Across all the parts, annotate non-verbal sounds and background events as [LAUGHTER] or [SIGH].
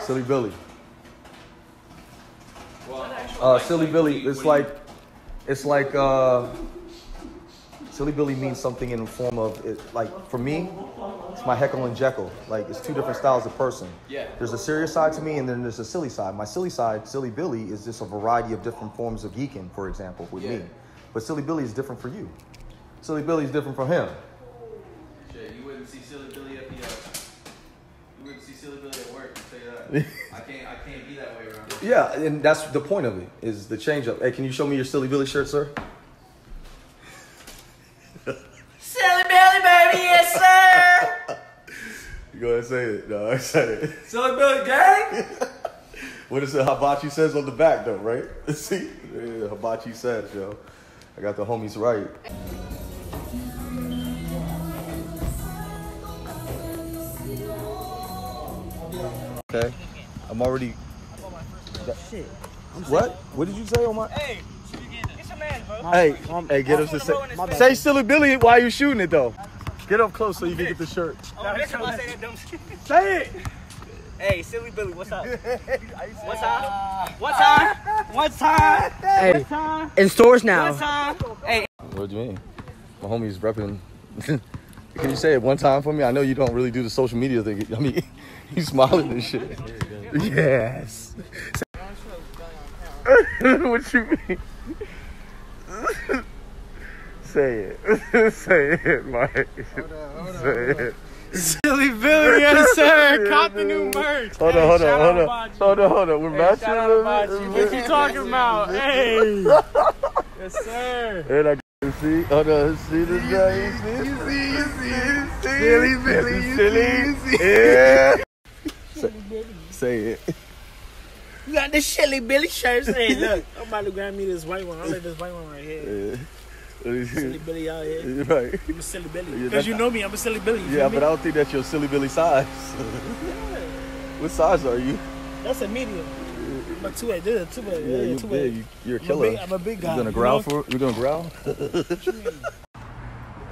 Silly Billy. Uh, Silly Billy. It's like, it's like, uh, Silly Billy means something in the form of it. Like for me, it's my Heckle and Jekyll. Like it's two different styles of person. Yeah. There's a serious side to me, and then there's a silly side. My silly side, Silly Billy, is just a variety of different forms of geeking. For example, with me, Yeah. but Silly Billy is different for you. Silly Billy is different from him. Shit, you wouldn't see Silly Billy at the. Uh, you wouldn't see Silly Billy at work. I'll tell you that. [LAUGHS] I can't. I can't be that way around. Yeah, and that's the point of it is the change up. Hey, can you show me your Silly Billy shirt, sir? [LAUGHS] Silly Billy, baby, yes, sir. [LAUGHS] Go ahead and say it. No, I say it. Silly Billy gang. What is it? Hibachi says on the back, though, right? See, yeah, Hibachi says, yo. I got the homies right. Okay, I'm already. Shit. What? What did you say on my? Hey, get your man, bro. Hey, hey, get us to say. Say Silly Billy while you shooting it though. Get up close so you can get the shirt. Oh, no, say that dumb shit. Say it. Hey, Silly Billy, what's up? [LAUGHS] what's up? What's up? What's up? Hey, One time? in stores One now. time? Hey, What do you mean? My homie's repping. [LAUGHS] Can you say it one time for me? I know you don't really do the social media thing. I mean, [LAUGHS] you smiling and shit. Yes. [LAUGHS] what you mean? [LAUGHS] say it. say it, Mike. Say it. Silly Billy, yes, sir. Cop the new merch. Hold on, hold on, hold on. Hold on, hold on. We're matching Shout out a about little you. bit. What you talking about? Hey. Yes, sir. And I can see, oh, hold on, see this guy, you see, you see, you see, you see, silly Billy, silly, yeah. Say, say it. You got this Silly Billy shirt. Hey, look. I'm about to grab me this white one. I like this white one right here. Yeah. Silly Billy out here. Right. I'm a silly Billy. Yeah, Because you know me, I'm a silly Billy. Yeah, but me? I don't think that's your silly Billy size. [LAUGHS] what size are you? That's a medium. I'm a two eight. This two eight. Yeah, Yeah, you two big. eight. You, you're a I'm a killer. big- I'm a big guy, You gonna you growl know? for it? You gonna growl? [LAUGHS]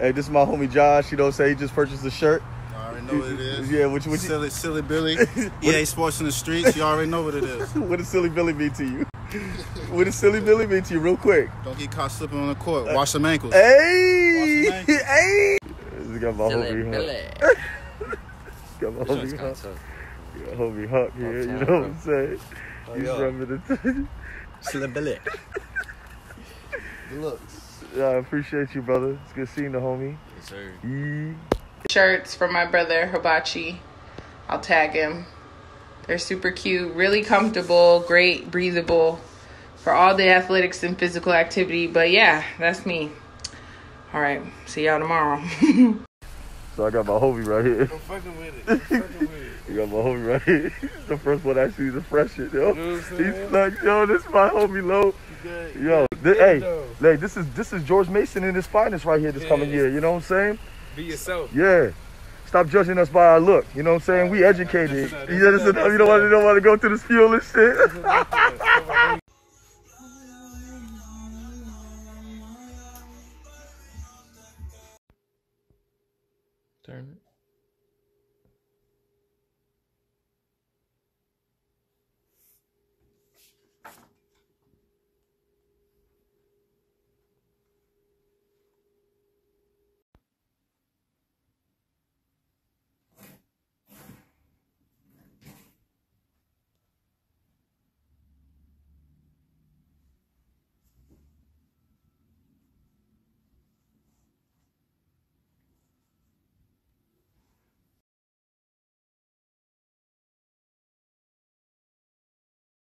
hey, this is my homie Josh. You know, say he just purchased a shirt. I already know what it is. Yeah, what you, what you, Silly, silly Billy. [LAUGHS] EA Sports in the streets. You already know what it is. [LAUGHS] what does silly Billy mean to you? what does silly Billy mean to you, real quick? Don't get caught slipping on the court. Wash some ankles. Hey, Wash them hey. This got my Silly homie Billy. Huck. Got my homie Huck. Got homie Huck here. You know what I'm saying? He's rubbing it. Silly Billy. Good looks. Yeah, I appreciate you, brother. It's good seeing the homie. Yes, sir. Yee. shirts from my brother Hibachi. I'll tag him. They're super cute, really comfortable, great, breathable for all the athletics and physical activity. But yeah, that's me. All right, see y'all tomorrow. [LAUGHS] So I got my homie right here. I'm fucking with it. [LAUGHS] Fucking with it. You got my homie right here. the first one actually to fresh it, yo. You know? He's like, yo, this is my homie low. Yo, thi- Good hey, though. hey, this is this is George Mason in his finest right here this coming Yeah. year. You know what I'm saying? Be yourself. Yeah. Stop judging us by our look. You know what I'm saying? We educated. That's enough, Yeah, that's that's enough. You don't want to, don't want to go through this fuel and shit. Turn it.